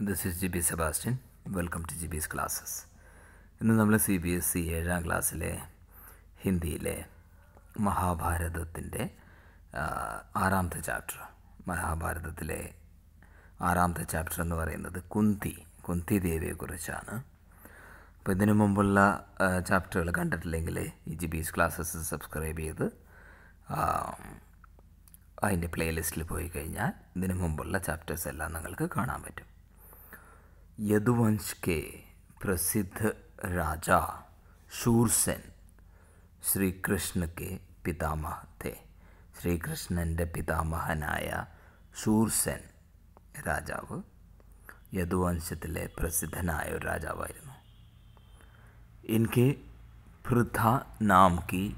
This is G B Sebastian welcome to G B's classes ഇന്ന് നമ്മൾ C B S E ഏഴാം ക്ലാസ്സിലെ ഹിന്ദിയിലെ മഹാഭാരതത്തിന്റെ ആറാമത്തെ ചാപ്റ്റർ മഹാഭാരതത്തിലെ ആറാമത്തെ ചാപ്റ്റർ എന്ന് പറയുന്നത് കുന്തി കുന്തി ദേവിയെക്കുറിച്ചാണ്. അപ്പോൾ ഇതിനു മുമ്പുള്ള ചാപ്റ്ററുകൾ കണ്ടിട്ടില്ലെങ്കിൽ ഈ ജി ബിസ് ക്ലാസ്സസ് സബ്സ്ക്രൈബ് ചെയ്ത് അതിന്റെ പ്ലേലിസ്റ്റിൽ പോയി കഴിഞ്ഞാൽ ഇതിനു മുമ്പുള്ള ചാപ്റ്റേഴ്സ് എല്ലാം നിങ്ങൾക്ക് കാണാൻ പറ്റും. യദുവംശ് കെ പ്രസിദ്ധ രാജ ശൂർസെൻ ശ്രീകൃഷ്ണ കെ പിതാമഹ തെ ശ്രീകൃഷ്ണന്റെ പിതാമഹനായ ശൂർസെൻ രാജാവ് യദുവംശത്തിലെ പ്രസിദ്ധനായ ഒരു രാജാവായിരുന്നു. എനിക്ക് പൃഥ നാം കി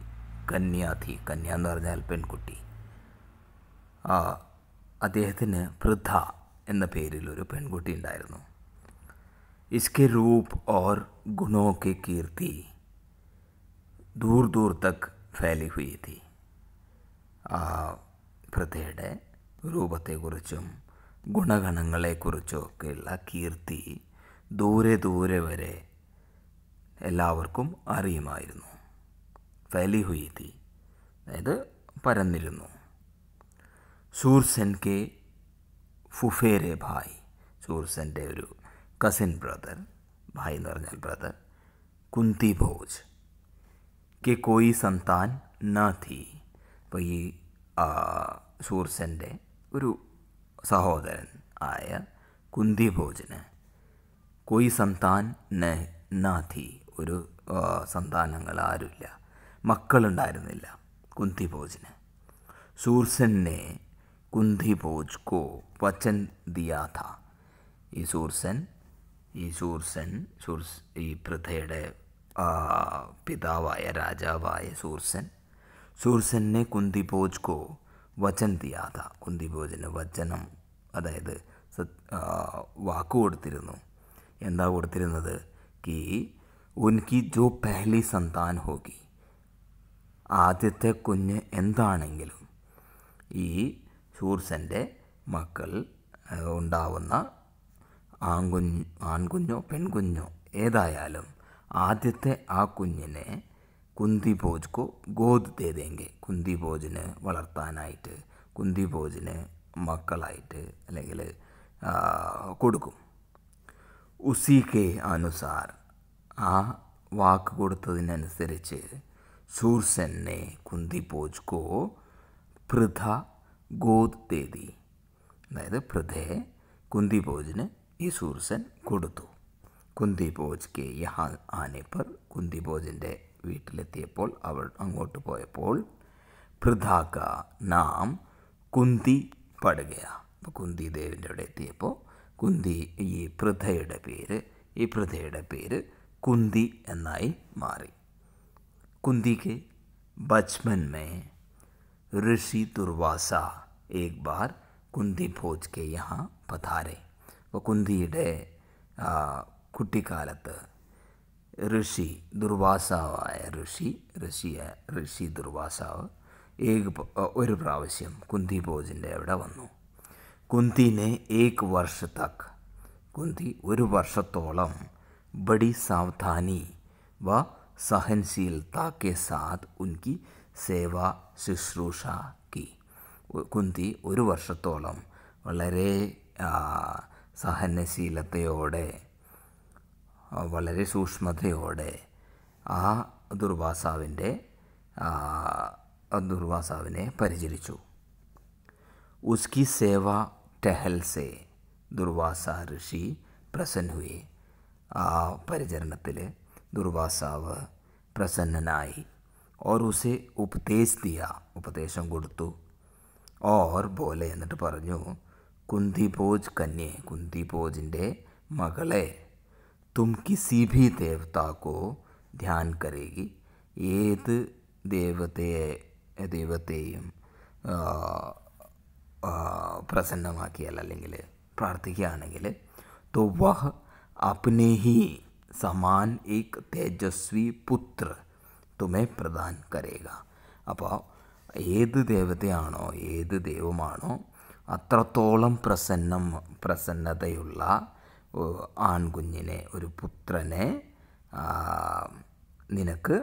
കന്യാധി കന്യ എന്ന് പറഞ്ഞാൽ പെൺകുട്ടി. അദ്ദേഹത്തിന് പൃഥ എന്ന പേരിൽ ഒരു പെൺകുട്ടി ഉണ്ടായിരുന്നു. इसके रूप और गुणों की कीर्ति दूर दूर तक ഫൈലി हुई थी ആ പൃഥയുടെ രൂപത്തെക്കുറിച്ചും ഗുണഗണങ്ങളെക്കുറിച്ചും ഒക്കെയുള്ള കീർത്തി ദൂരെ ദൂരെ വരെ എല്ലാവർക്കും അറിയുമായിരുന്നു ഫൈലി ഹുയി തീ അതായത് പരന്നിരുന്നു സൂർസൻ കെ ഫുഫേരെ ഭായ് സൂർസൻ്റെ ഒരു കസിൻ ബ്രദർ ഭായ് എന്ന് പറഞ്ഞാൽ ബ്രദർ കുന്തി ഭോജ് കെ കോയി സന്താൻ ന ഥി അപ്പോൾ ഈ സൂർസന്റെ ഒരു സഹോദരൻ ആയ കുന്തി ഭോജന് കോയി സന്താൻ നാഥി ഒരു സന്താനങ്ങൾ ആരുമില്ല. മക്കളുണ്ടായിരുന്നില്ല കുന്തി ഭോജന് സൂർസനെ കുന്തി ഭോജ് കോ വചൻ ദിയാഥ ഈ സൂർസൻ ഈ സൂർസൻ സൂർസ് ഈ പൃഥയുടെ പിതാവായ രാജാവായ സൂർസൻ. സൂർസനെ കുന്തിഭോജ് കോ വചൻ ദിയാത കുന്തിഭോജിന് വചനം അതായത് വാക്ക് കൊടുത്തിരുന്നു. എന്താ കൊടുത്തിരുന്നത്? കി ഉൻകി ജോ പെഹ്ലി സന്താൻ ഹോകി ആദ്യത്തെ കുഞ്ഞ് എന്താണെങ്കിലും. ഈ സൂർസന്റെ മക്കൾ ഉണ്ടാവുന്ന ആൺകുഞ്ഞ് ആൺകുഞ്ഞോ പെൺകുഞ്ഞോ ഏതായാലും ആദ്യത്തെ ആ കുഞ്ഞിനെ കുന്തി ഭോജ്ക്കോ ഗോദ് തേതെങ്കിൽ കുന്തി ഭോജിന് വളർത്താനായിട്ട് കുന്തി ഭോജിന് മക്കളായിട്ട് അല്ലെങ്കിൽ കൊടുക്കും. ഉസിക്കെ അനുസാർ ആ വാക്ക് കൊടുത്തതിനനുസരിച്ച് സൂർസനെ കുന്തി ഭോജ്ക്കോ പൃഥ ഗോദ് തേതി അതായത് പൃഥയെ കുന്തി ഭോജിന് ഈ സൂർസൻ കൊടുത്തു. കുന്തി ഭോജ് കെ യഹാ ആനെ പർ കുന്തി ഭോജിന്റെ വീട്ടിലെത്തിയപ്പോൾ അവൾ അങ്ങോട്ട് പോയപ്പോൾ പൃഥാക്ക നാം കുന്തി പടുകയ. അപ്പോൾ കുന്തി ദേവിന്റെ അവിടെ എത്തിയപ്പോൾ കുന്തി ഈ പൃഥയുടെ പേര് ഈ പൃഥയുടെ പേര് കുന്തി എന്നായി മാറി. കുന്തിക്ക് ബച്പൻ മേ ഋഷി ദുർവാസ ഏക് ബാർ കുന്തി ഭോജ് കെ യഹാ പധാരെ. അപ്പോൾ കുന്തിയുടെ കുട്ടിക്കാലത്ത് ഋഷി ദുർവാസാവായ ഋഷി ഋഷിയ ഋഷി ദുർവാസാവ് ഏക ഒരു പ്രാവശ്യം കുന്തി ഭോജിന്റെ അവിടെ വന്നു. കുന്തിനെ ഏക് വർഷ തക് കുന്തി ഒരു വർഷത്തോളം ബഡി സാവധാനി വ സഹൻശീൽ താക്കെ സാദ് ഉൻകി സേവ ശുശ്രൂഷ കി. കുന്തി ഒരു വർഷത്തോളം വളരെ സഹനശീലതയോടെ വളരെ സൂക്ഷ്മതയോടെ ആ ദുർവാസാവിന്റെ ദുർവാസാവിനെ പരിചരിച്ചു. ഉസ്കി സേവ ടെഹൽസെ ദുർവാസ ഋഷി പ്രസന്നുയെ ആ പരിചരണത്തിൽ ദുർവാസാവ് പ്രസന്നനായി ഓർ ഉസെ ഉപദേശിയ ഉപദേശം കൊടുത്തു. ഓർ പോലെ എന്നിട്ട് പറഞ്ഞു കുന്തിഭോജ് കന്യെ കുന്തിഭോജിൻ്റെ മകളെ തും കിസി ഭി ദേവതാക്കോ ധ്യാൻ കരേഗി ഏത് ദേവതയെ ദൈവത്തെയും പ്രസന്നമാക്കിയാൽ അല്ലെങ്കിൽ പ്രാർത്ഥിക്കുകയാണെങ്കിൽ तो वह अपने ही समान एक तेजस्वी पुत्र तुम्हें प्रदान करेगा അപ്പോൾ ഏത് ദേവതയാണോ ഏത് ദൈവമാണോ അത്രത്തോളം പ്രസന്നം പ്രസന്നതയുള്ള ഒ- ആൺകുഞ്ഞിനെ ഒരു പുത്രനെ ആ, നിനക്ക്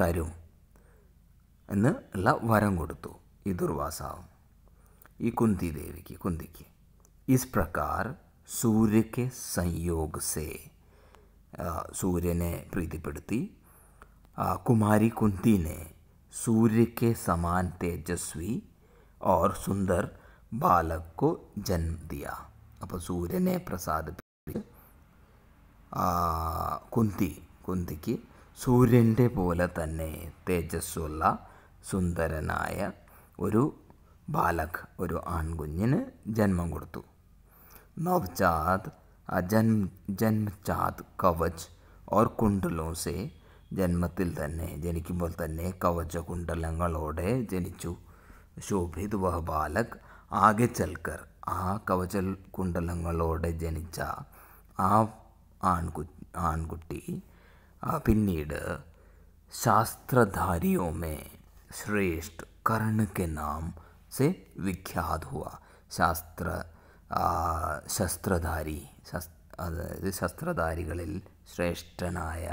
തരും എന്ന് ഉള്ള വരം കൊടുത്തു ഈ ദുർവാസാവും ഈ കുന്തി ദേവിക്ക് കുന്തിക്ക് इस प्रकार सूर्य के संयोग से ആ, സൂര്യനെ പ്രീതിപ്പെടുത്തി ആ, കുമാരി കുന്തി ने सूर्य के समान तेजस्वी और सुंदर ബാലക്കു ജന്മദിയ അപ്പോൾ സൂര്യനെ പ്രസാദിപ്പിച്ച് കുന്തി കുന്തിക്ക് സൂര്യന്റെ പോലെ തന്നെ തേജസ്സുള്ള സുന്ദരനായ ഒരു ബാലക് ഒരു ആൺകുഞ്ഞിന് ജന്മം കൊടുത്തു. നവചാത് ജന്മ ജന്മചാത് കവച് ഓർ കുണ്ടലോസെ ജന്മത്തിൽ തന്നെ ജനിക്കുമ്പോൾ തന്നെ കവച കുണ്ടലങ്ങളോടെ ജനിച്ചു. ശോഭിത് വഹ ബാലക് ആകെ ചൽക്കർ ആ കവച കുണ്ടലങ്ങളോടെ ജനിച്ച ആ ആൺകു ആൺകുട്ടി ആ പിന്നീട് शास्त्रधारियों में श्रेष्ठ कर्ण के नाम से विख्यात हुआ ശാസ്ത്ര ആ, ശസ്ത്രധാരി ശസ് അതായത് ശസ്ത്രധാരികളിൽ ശ്രേഷ്ഠനായ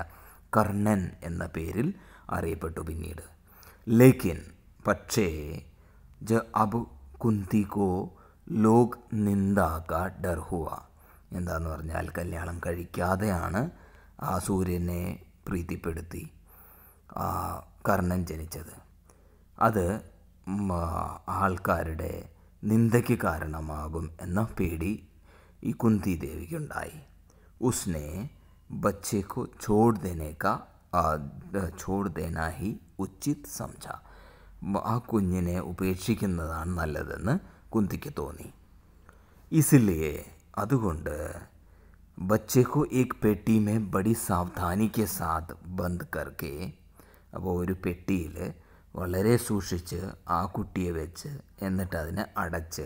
കർണൻ എന്ന പേരിൽ അറിയപ്പെട്ടു പിന്നീട് ലേക്കിൻ പക്ഷേ ജ അബ് കുന്തി കോ ലോക് നിന്ദാക്ക ഡർ ഹുവ. എന്താന്ന് പറഞ്ഞാൽ കല്യാണം കഴിക്കാതെയാണ് ആ സൂര്യനെ പ്രീതിപ്പെടുത്തി കർണൻ ജനിച്ചത്. അത് ആൾക്കാരുടെ നിന്ദയ്ക്ക് കാരണമാകും എന്ന പേടി ഈ കുന്തി ദേവിക്കുണ്ടായി. ഉസ്നെ ബച്ചേക്കു ചോട് ദേനേക്ക ചോട് ദേനാഹി ഉചിത് സംജ. ആ കുഞ്ഞിനെ ഉപേക്ഷിക്കുന്നതാണ് നല്ലതെന്ന് കുന്തിക്ക് തോന്നി इसलिए അതുകൊണ്ട് बच्चे को एक पेटी में बड़ी सावधानी के साथ बंद करके അപ്പോൾ ഒരു പെട്ടിയിൽ വളരെ സൂക്ഷിച്ച് ആ കുട്ടിയെ വെച്ച് എന്നിട്ട് അതിനെ അടച്ച്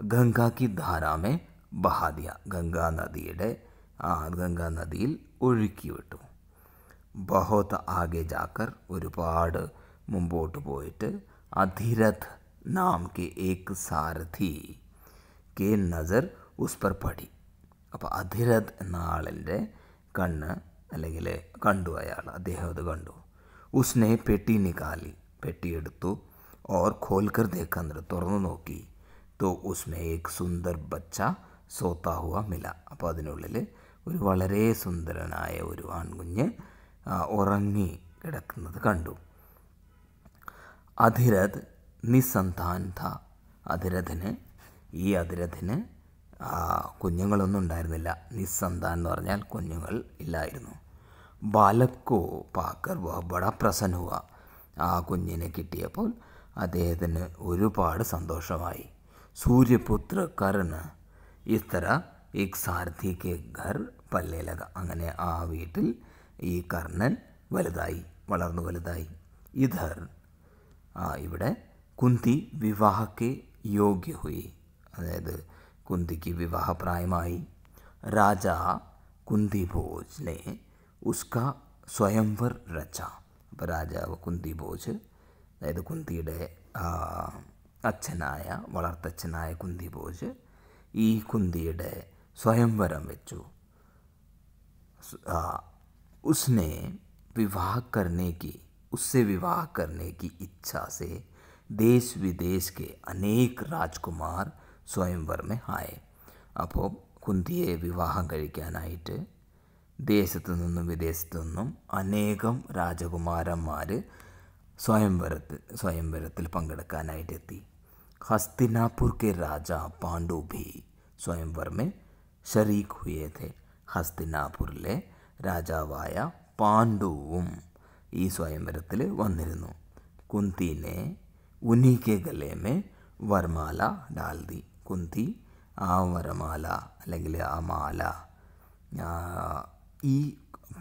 ഗംഗാക്കി ധാരാമേ ബഹാദിയ ഗംഗാ നദിയുടെ ആ ഗംഗാ നദിയിൽ ഒഴുക്കി വിട്ടു ബഹോത്ത് ആകെ ജാക്കർ ഒരുപാട് മുമ്പോട്ട് പോയിട്ട് അധിരഥ് നാം കെ ഏക് സാരഥി കെ നസർ ഉസ് പർ പടി അപ്പോൾ അധിരഥ് എന്ന ആളിന്റെ കണ്ണ് അല്ലെങ്കിൽ കണ്ടു അയാൾ അദ്ദേഹം അത് കണ്ടു. ഉസ്നെ പെട്ടി നിക്കാലി പെട്ടിയെടുത്തു ഓർ ഖോൽക്കർ ദേഖന്ദ്ര തുറന്നു നോക്കി. തോ ഉസ്മേ ഏക് സുന്ദർ ബച്ച സോത്താഹുവ മില. അപ്പോൾ അതിനുള്ളിൽ ഒരു വളരെ സുന്ദരനായ ഒരു ആൺകുഞ്ഞ് ഉറങ്ങി കിടക്കുന്നത് കണ്ടു. അധിരഥ് നിസ്സന്താൻ ത അധിരഥന് ഈ അധിരഥിന് കുഞ്ഞുങ്ങളൊന്നും ഉണ്ടായിരുന്നില്ല. നിസ്സന്താൻ എന്ന് പറഞ്ഞാൽ കുഞ്ഞുങ്ങൾ ഇല്ലായിരുന്നു. ബാലക്കോ പാക്കർ ബട പ്രസന്ന ഹുവ ആ കുഞ്ഞിനെ കിട്ടിയപ്പോൾ അദ്ദേഹത്തിന് ഒരുപാട് സന്തോഷമായി. സൂര്യപുത്ര കർണ് ഇത്തര ഏക് സാരഥി കെ ഘർ പല്ലേലക. അങ്ങനെ ആ വീട്ടിൽ ഈ കർണൻ വലുതായി വളർന്നു വലുതായി. ഇധർ ഇവിടെ കുന്തി വിവാഹക്ക് യോഗ്യ ഹുയി അതായത് കുന്തിക്ക് വിവാഹപ്രായമായി രാജ കുന്തി ഭോജിനെ ഉസ്ക സ്വയംവർ രച. അപ്പോൾ രാജാവ് കുന്തി ഭോജ് അതായത് കുന്തിയുടെ അച്ഛനായ വളർത്തച്ഛനായ കുന്തി ഭോജ് ഈ കുന്തിയുടെ സ്വയംവരം വെച്ചു. उसने विवाह करने की उससे विवाह करने की इच्छा से देश विदेश के अनेक राजकुमार സ്വയംവർ में ആയെ അപ്പോൾ കുന്തിയെ വിവാഹം കഴിക്കാനായിട്ട് ദേശത്തു നിന്നും വിദേശത്തു നിന്നും അനേകം രാജകുമാരന്മാർ സ്വയംവരത്തിൽ സ്വയംവരത്തിൽ പങ്കെടുക്കാനായിട്ട് എത്തി ഹസ്തിനാപുർ കെ രാജ പാണ്ഡു ഭി സ്വയംവർ में शरीक हुए थे ഹസ്തിനാപുരിലെ രാജാവായ പാണ്ഡുവും ഈ സ്വയംവരത്തിൽ വന്നിരുന്നു. കുന്തിനെ ഉനിക്കെ ഗലേമേ വർമാല ഡാൽതി കുന്തി ആ വരമാല അല്ലെങ്കിൽ ആ മാല ഈ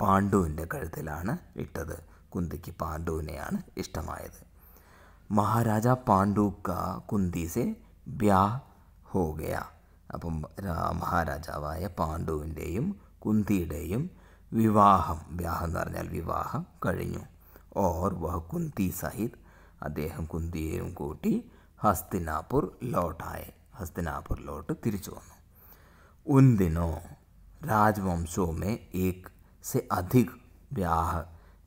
പാണ്ഡുവിന്റെ കഴുത്തിലാണ് ഇട്ടത്. കുന്തിക്ക് പാണ്ഡുവിനെയാണ് ഇഷ്ടമായത്. മഹാരാജ പാണ്ഡു കാ കുന്തി സെ ബ്യാ ഹോ ഗയ അപ്പം മഹാരാജാവായ പാണ്ഡുവിന്റെയും കുന്തിയുടെയും വിവാഹം. വിവാഹം എന്ന് പറഞ്ഞാൽ വിവാഹം കഴിഞ്ഞു. ഓർ വഹ് കുന്തി സഹിത്. അദ്ദേഹം കുന്തിയെയും കൂട്ടി ഹസ്തിനാപൂർ ലോട്ടായി ഹസ്തിനാപൂരിലോട്ട് തിരിച്ചു വന്നു. ഉന്തിനോ ദിനോ രാജവംശോ മേ ഏക് സെ അധിക് വ്യാഹ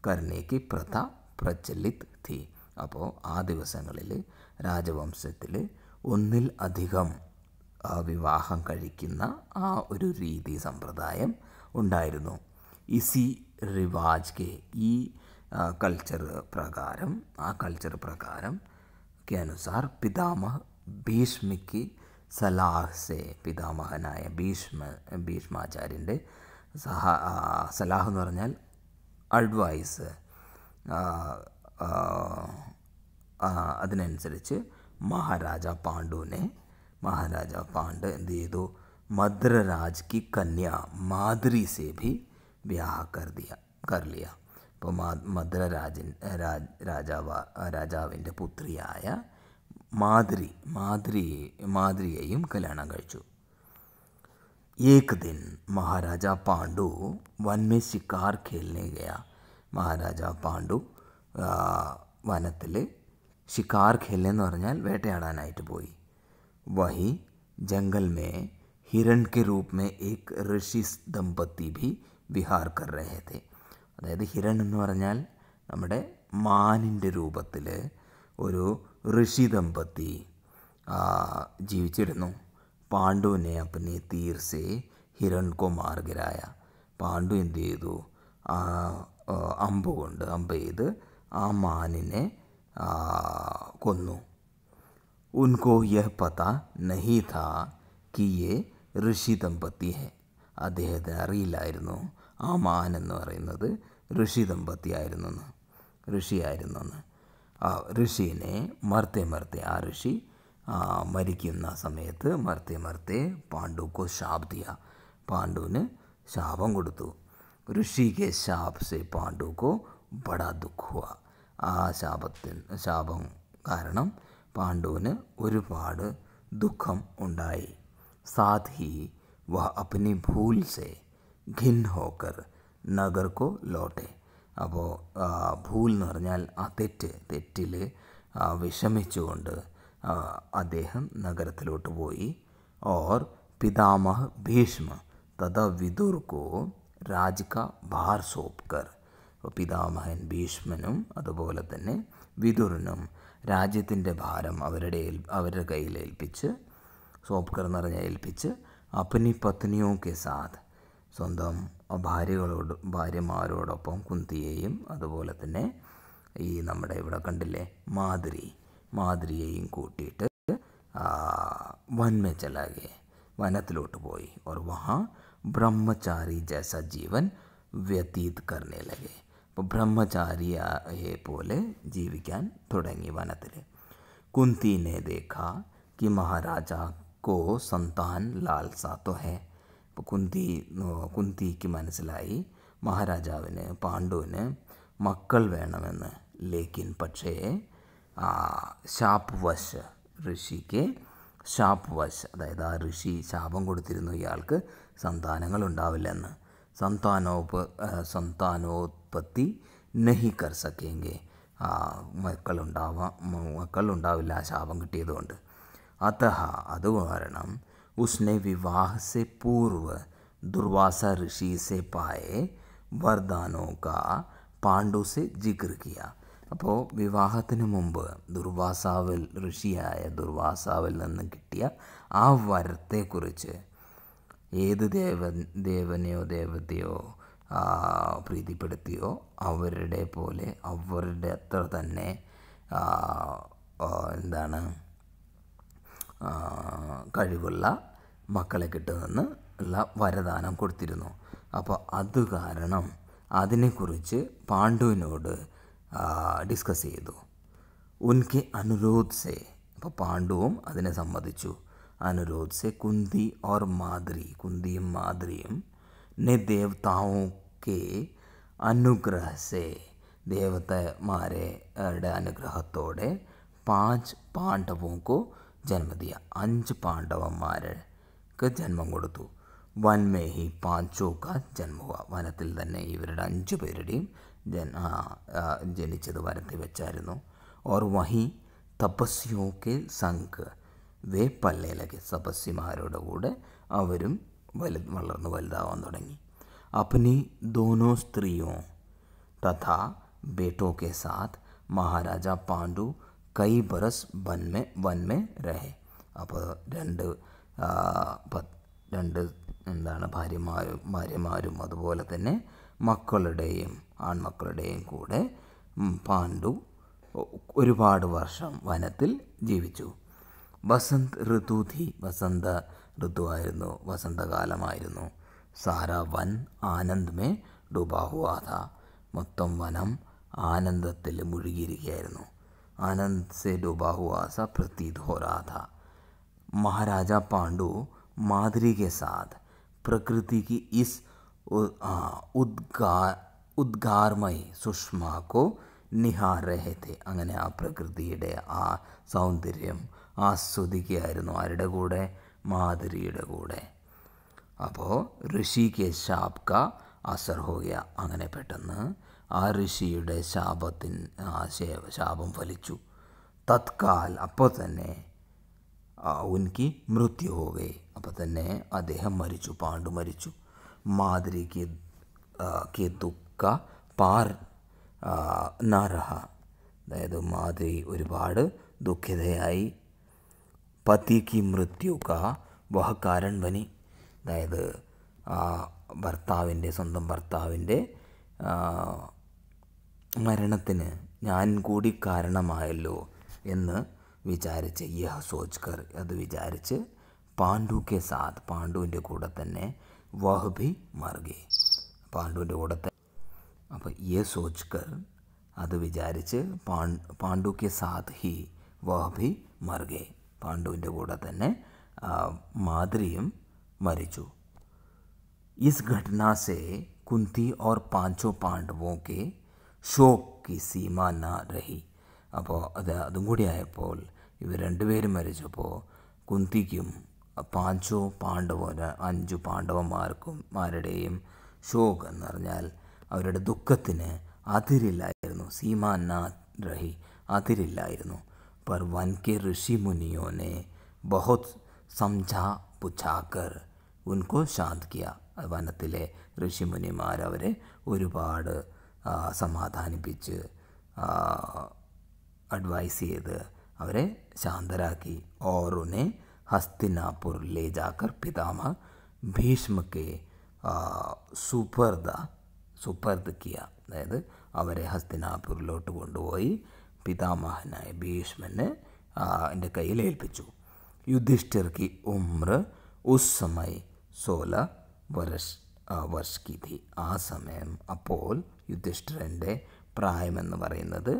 കരണേക്ക് പ്രഥ പ്രചലിത് തീ അപ്പോൾ ആ ദിവസങ്ങളിൽ രാജവംശത്തിൽ ഒന്നിൽ അധികം വിവാഹം കഴിക്കുന്ന ആ ഒരു രീതി സമ്പ്രദായം ഉണ്ടായിരുന്നു. ഇസി റിവാജ് കെ ഈ കൾച്ചർ പ്രകാരം ആ കൾച്ചർ പ്രകാരം के अनुसार पितामह ഭീഷ്മ की സലാഹ് സെ പിതാമഹനായ ഭീഷ്മ ഭീഷ്മാചാര്യൻ്റെ സഹ ആ, സലാഹ് എന്ന് പറഞ്ഞാൽ അഡ്വൈസ് ആ, ആ, ആ, അതിനനുസരിച്ച് മഹാരാജ പാണ്ഡുവിനെ മഹാരാജ പാണ്ഡ് എന്ത് ചെയ്തു മദ്രരാജ് की കന്യ മാദ്രി से भी ब्याह कर दिया कर लिया ഇപ്പോൾ മദ്രരാജൻ രാജ് രാജാവ രാജാവിൻ്റെ പുത്രിയായ മാദ്രി മാദ്രി മാദ്രിയെയും കല്യാണം കഴിച്ചു एक दिन महाराजा पांडु वन में शिकार खेलने गया മഹാരാജ പാണ്ഡു വനത്തിൽ ഷിക്കാർ ഖേലനെ എന്ന് പറഞ്ഞാൽ വേട്ടയാടാനായിട്ട് പോയി വഹി ജംഗൽ മേ ഹിരൺ के रूप में एक ഋഷി ദമ്പതി भी വിഹാർ കർഹത്തെ അതായത് ഹിരൺ എന്ന് പറഞ്ഞാൽ നമ്മുടെ മാനിന്റെ രൂപത്തിൽ ഒരു ഋഷി ദമ്പതി ജീവിച്ചിരുന്നു. പാണ്ഡുവിനെ അപ്പനെ തീർച്ചെ ഹിരൺ കുമാർഗരായ പാണ്ഡു എന്ത് ചെയ്തു? ആ അമ്പ് കൊണ്ട് അമ്പ് ചെയ്ത് ആ മാനിനെ കൊന്നു. ഉൻകോ യഹ് പത നഹിത കിയെ ഋഷി ദമ്പതി ഹെ. അദ്ദേഹത്തിന് അറിയില്ലായിരുന്നു. ആ മാൻ എന്ന് പറയുന്നത് ഋഷി ദമ്പതി ഋഷിയായിരുന്നു ഋഷിയായിരുന്നെന്ന്. ആ ഋഷിനെ മർത്തെ മർത്തെ ആ ഋഷി മരിക്കുന്ന സമയത്ത് മർത്തെ മർത്തെ പാണ്ഡുക്കോ ശാപ് ദിയ പാണ്ഡുവിന് ശാപം കൊടുത്തു. ഋഷിക്ക് ശാപ് സെ പാണ്ഡുക്കോ ബടാ ദുഃഖുവ. ആ ശാപത്തിന് ശാപം കാരണം പാണ്ഡുവിന് ഒരുപാട് ദുഃഖം ഉണ്ടായി. സാധി വ അപ്നി ഭൂൽ സെ ഘിൻ ഹോക്കർ നഗർക്കോ ലോട്ടെ. അപ്പോൾ ഭൂൽ എന്ന് പറഞ്ഞാൽ ആ തെറ്റ് തെറ്റിൽ വിഷമിച്ചുകൊണ്ട് അദ്ദേഹം നഗരത്തിലോട്ട് പോയി. ഓർ പിതാമഹ ഭീഷ്മ തഥാ വിദുർക്കോ രാജിക ഭാർ സോപ്കർ. പിതാമഹൻ ഭീഷ്മനും അതുപോലെ തന്നെ വിദുറിനും രാജ്യത്തിന്റെ ഭാരം അവരുടെ അവരുടെ കയ്യിൽ ഏൽപ്പിച്ച് സോപ്കർ എന്ന് പറഞ്ഞാൽ ഏൽപ്പിച്ച് അപ്പനി പത്നിയോ കെ സാത്ത് സ്വന്തം ഭാര്യകളോട് ഭാര്യമാരോടൊപ്പം കുന്തിയെയും അതുപോലെ തന്നെ ഈ നമ്മുടെ ഇവിടെ കണ്ടില്ലേ മാതിരി മാതിരിയെയും കൂട്ടിയിട്ട് ആ, वन में चला गए വനത്തിലോട്ട് പോയി और वहाँ ब्रह्मचारी जैसा जीवन व्यतीत करने लगे അപ്പോൾ ബ്രഹ്മചാരിയെ പോലെ ജീവിക്കാൻ തുടങ്ങി വനത്തിൽ കുന്തിനെ ദേഖ कि महाराजा को संतान लालसा तो है അപ്പോൾ കുന്തി കുന്തിക്ക് മനസ്സിലായി മഹാരാജാവിന് പാണ്ഡുവിന് മക്കൾ വേണമെന്ന്. ലേക്കിൻ പക്ഷേ ആ, ശാപ് വശ് ഋഷിക്ക് ശാപ് വശ് അതായത് ആ ഋഷി ശാപം കൊടുത്തിരുന്നു ഇയാൾക്ക് സന്താനങ്ങൾ ഉണ്ടാവില്ലെന്ന്. സന്താനോപ സന്താനോത്പത്തി നഹി കർ സക്കേങ്കെ ആ, മക്കളുണ്ടാവാം മക്കളുണ്ടാവില്ല ആ ശാപം കിട്ടിയതുകൊണ്ട്. अतः അത് കാരണം उसने विवाह से पूर्व दुर्वासा ऋषि से पाए वरदानों का പാണ്ഡു से जिक्र किया അപ്പോൾ വിവാഹത്തിന് മുമ്പ് ദുർവാസാവിൽ ഋഷിയായ ദുർവാസാവിൽ നിന്ന് കിട്ടിയ ആ വരത്തെക്കുറിച്ച് ഏത് ദേവൻ ദേവനെയോ ദേവതയോ ആ, പ്രീതിപ്പെടുത്തിയോ അവരുടെ പോലെ അവരുടെ അത്ര തന്നെ ആ, ആ, എന്താണ് ആ, കഴിവുള്ള മക്കളെ കിട്ടുമെന്ന് ഉള്ള വരദാനം കൊടുത്തിരുന്നു. അപ്പോൾ അത് കാരണം അതിനെക്കുറിച്ച് പാണ്ഡുവിനോട് ഡിസ്കസ് ചെയ്തു. ഉൻകെ അനുരോധ് സേ അപ്പോൾ പാണ്ഡുവും അതിനെ സമ്മതിച്ചു. അനുരോധ് സെ കുന്തി ഓർ മാതിരി കുന്തിയും മാതിരിയും നെ ദേവതാവും അനുഗ്രഹ സേ ദേവതമാരെ അനുഗ്രഹത്തോടെ പാഞ്ച് പാണ്ഡവോക്കോ ജന്മതിയ അഞ്ച് പാണ്ഡവന്മാർക്ക് ജന്മം കൊടുത്തു. വൻമേഹി പാഞ്ചോക്ക ജന്മുക വനത്തിൽ തന്നെ ഇവരുടെ അഞ്ചു പേരുടെയും ജൻ ജനിച്ചത് വരത്തി വെച്ചായിരുന്നു. ഓർ വഹി തപസ്യോക്കെ സംഘ്. വേ പല്ലേലൊക്കെ തപസ്യമാരുടെ കൂടെ അവരും വലു വളർന്ന് വലുതാവാൻ തുടങ്ങി. അപ്നി ദോനോ സ്ത്രീയോ. തഥാ ബേട്ടോ കെ സാത്ത് മഹാരാജ പാണ്ഡു कई बरस वन में वन में रहे अब അപ്പോൾ രണ്ട് രണ്ട് എന്താണ് ഭാര്യമാരും ഭാര്യമാരും അതുപോലെ തന്നെ മക്കളുടെയും ആൺമക്കളുടെയും കൂടെ പാണ്ഡു ഒരുപാട് വർഷം വനത്തിൽ ജീവിച്ചു. വസന്ത് ഋതുധി വസന്ത ഋതുവായിരുന്നു വസന്തകാലമായിരുന്നു. സാരാ വൻ ആനന്ദ് മേ था മൊത്തം വനം ആനന്ദത്തിൽ മുഴുകിയിരിക്കുകയായിരുന്നു. ആനന്ദ് സെ ഡുബാ ഹുവാ സ പ്രതീത് ഹോ रहा था महाराजा पांडु मादरी के साथ प्रकृति की इस उ- आ, उद्गार ഉദ്ഗാർമയി സുഷ്മാക്കോ നിഹാർ രഹേ थे അങ്ങനെ ആ പ്രകൃതിയുടെ ആ സൗന്ദര്യം ആസ്വദിക്കുകയായിരുന്നു ആരുടെ കൂടെ മാധുരിയുടെ കൂടെ അപ്പോൾ ഋഷി കെ ശാപ് കാ അസർ ഹോ ഗയ അങ്ങനെ പെട്ടെന്ന് ആ ഋഷിയുടെ ശാപത്തിൻ ആ ശേവ ശാപം ഫലിച്ചു. തത്കാൽ അപ്പോൾ തന്നെ ഉനിക്ക് മൃത്യു ഹോ ഗയി അപ്പോൾ തന്നെ അദ്ദേഹം മരിച്ചു പാണ്ഡു മരിച്ചു. മാതിരിക്ക് കെ ദുഃഖ പാർ നരഹ. അതായത് മാതിരി ഒരുപാട് ദുഃഖിതയായി. പതി കി മൃത്യു കാ വഹ കാരൺ ബനി അതായത് ഭർത്താവിന്റെ സ്വന്തം ഭർത്താവിന്റെ മരണത്തിന് ഞാൻ കൂടി കാരണമായല്ലോ എന്ന് വിചാരിച്ച് യഹ സോച്ച്കർ അത് വിചാരിച്ച് പാണ്ഡു കെ സാത്ത് പാണ്ഡുവിൻ്റെ കൂടെ തന്നെ വഹ് ഭി മർഗെ പാണ്ഡുവിൻ്റെ കൂടെ തന്നെ അപ്പോൾ യെ സോച്ച്കർ അത് വിചാരിച്ച് പാൺ പാണ്ഡു കെ സാത്ത് ഹി വഹ് ഭി മർഗെ പാണ്ഡുവിൻ്റെ കൂടെ തന്നെ ആ, മാതിരിയും മരിച്ചു इस घटना से कुंती और पांचों പാണ്ഡവോं के शोक की सीमा न रही അപ്പോൾ അത് അതും കൂടി ആയപ്പോൾ ഇവർ രണ്ടുപേരും മരിച്ചപ്പോൾ കുന്തിക്കും പാഞ്ചോ പാണ്ഡവോ ര- അഞ്ചു പാണ്ഡവന്മാർക്കും മാരുടെയും ഷോക്ക് എന്ന് പറഞ്ഞാൽ അവരുടെ ദുഃഖത്തിന് അതിരില്ലായിരുന്നു സീമാ ന രഹി അതിരില്ലായിരുന്നു पर वन के ऋषि मुनियों ने बहुत समझा बुझाकर ഉൻകോ ശാന്ത് കിയ വനത്തിലെ ഋഷിമുനിമാർ അവരെ ഒരുപാട് ആ, സമാധാനിപ്പിച്ച് ആ, അഡ്വൈസ് ചെയ്ത് അവരെ ശാന്തരാക്കി और उन्हें हस्तिनापुर ले जाकर पितामह ഭീഷ്മ के ആ, സുപർദ സുപർദ് കിയ അതായത് അവരെ ഹസ്തിനാപൂരിലോട്ട് കൊണ്ടുപോയി പിതാമഹനായ ഭീഷ്മനെ ആ, എൻ്റെ കയ്യിൽ ഏൽപ്പിച്ചു युधिष्ठिर की उम्र उस समय सोलह वर्ष ആ, വർഷ की थी ആ സമയം അപ്പോൾ യുധിഷ്ഠിരൻ്റെ പ്രായമെന്ന് പറയുന്നത്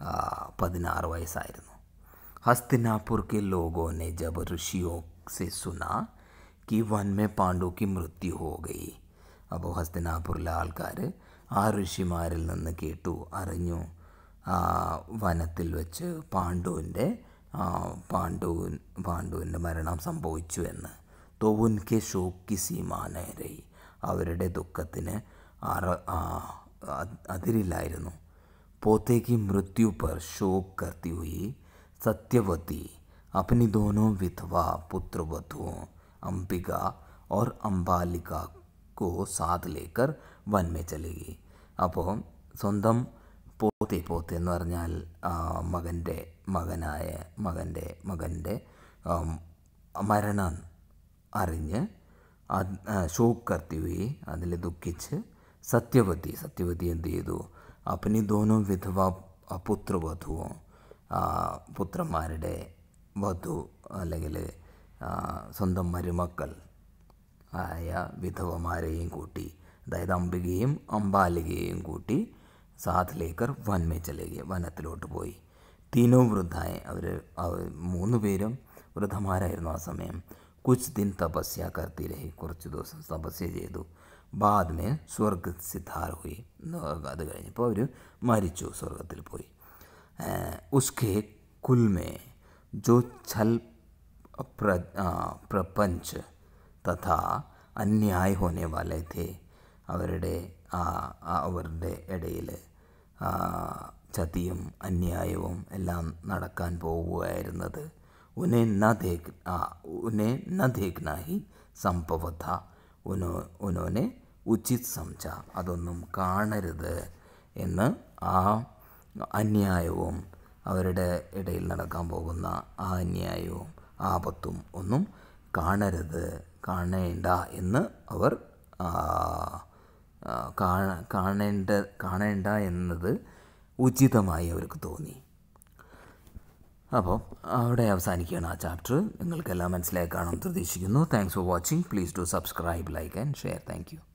ആ, പതിനാറ് വയസ്സായിരുന്നു हस्तिनापुर के लोगों ने जब ऋषियों से सुना कि वन में पांडु की मृत्यु हो गई അപ്പോൾ ഹസ്തിനാപൂരിലെ ആൾക്കാർ ആ ഋഷിമാരിൽ നിന്ന് കേട്ടു അറിഞ്ഞു ആ, വനത്തിൽ വെച്ച് പാണ്ഡുവിൻ്റെ ആ, പാണ്ഡു പാണ്ഡുവിൻ്റെ മരണം സംഭവിച്ചു എന്ന് तो उनके शोक की सीमा न रही അവരുടെ ദുഃഖത്തിന് അറ ആ, അ- അതിരില്ലായിരുന്നു पोते की मृत्यु पर शोक करती हुई सत्यवती अपनी दोनों विधवा पुत्र वधुओं अंबिका और अम्बालिका को साथ लेकर वन में चली गई അപ്പോൾ സ്വന്തം പോത്തെ പോത്തെ എന്ന് പറഞ്ഞാൽ ആ, മകൻ്റെ മകനായ മകൻ്റെ മകൻ്റെ ആം, മരണം അറിഞ്ഞ് അത് ഷോക്ക് കർത്തി അതിൽ ദുഃഖിച്ച് സത്യവതി സത്യവതി എന്ത് ചെയ്തു? അപ്പനി ദോനോ വിധവ പുത്രവധുവും പുത്രന്മാരുടെ വധു അല്ലെങ്കിൽ സ്വന്തം മരുമക്കൾ ആയ വിധവമാരെയും കൂട്ടി അതായത് അംബികയും അംബാലികയെയും കൂട്ടി സാധലേക്കർ വന്മേച്ചലേക്ക് വനത്തിലോട്ട് പോയി. തീനോ വൃദ്ധായ അവർ മൂന്ന് പേരും വൃദ്ധമാരായിരുന്നു ആ സമയം. കുച്ച് ദിൻ തപസ്യ കർത്തി രഹി കുറച്ച് ദിവസം തപസ്യ ചെയ്തു ബാദ് മേ സ്വർഗ സിദ്ധാർ ഹുയി എന്ന് അത് കഴിഞ്ഞപ്പോൾ അവർ മരിച്ചു സ്വർഗത്തിൽ പോയി ഏഹ്, ഉസ്കെ കുൽ മേ जो छल प्र आ, प्रपंच തഥാ അന്യായ ഹോനെ വാലെ थे അവരുടെ ആ ആ- അവരുടെ ഇടയിൽ ചതിയും അന്യായവും എല്ലാം നടക്കാൻ പോവുകയായിരുന്നത് ഉന്നെ न देखना उन्हें न देखना ही സംഭവ ഉനോ ഉനോനെ ഉചിത് സംച അതൊന്നും കാണരുത് എന്ന് ആ അന്യായവും അവരുടെ ഇടയിൽ നടക്കാൻ പോകുന്ന ആ അന്യായവും ആപത്തും ഒന്നും കാണരുത് കാണേണ്ട എന്ന് അവർ കാണേണ്ട കാണേണ്ട എന്നത് ഉചിതമായി അവർക്ക് തോന്നി. അപ്പോൾ അവിടെ അവസാനിക്കുകയാണ് ആ ചാപ്റ്റർ. നിങ്ങൾക്കെല്ലാം മനസ്സിലായി കാണും പ്രതീക്ഷിക്കുന്നു. Thanks for watching please do subscribe like and share thank